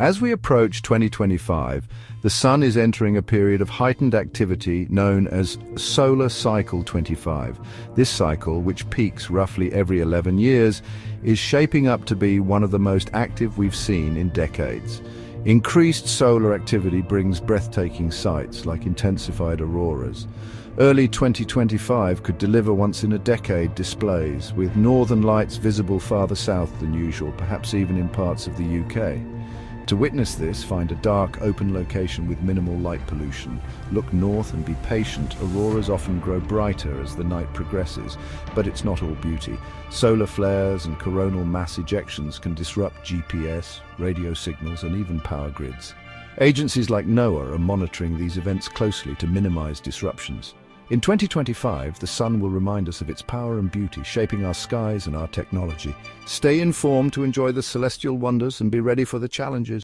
As we approach 2025, the Sun is entering a period of heightened activity known as Solar Cycle 25. This cycle, which peaks roughly every 11 years, is shaping up to be one of the most active we've seen in decades. Increased solar activity brings breathtaking sights like intensified auroras. Early 2025 could deliver once-in-a-decade displays, with northern lights visible farther south than usual, perhaps even in parts of the UK. To witness this, find a dark, open location with minimal light pollution. Look north and be patient. Auroras often grow brighter as the night progresses, but it's not all beauty. Solar flares and coronal mass ejections can disrupt GPS, radio signals and even power grids. Agencies like NOAA are monitoring these events closely to minimize disruptions. In 2025, the sun will remind us of its power and beauty, shaping our skies and our technology. Stay informed to enjoy the celestial wonders and be ready for the challenges.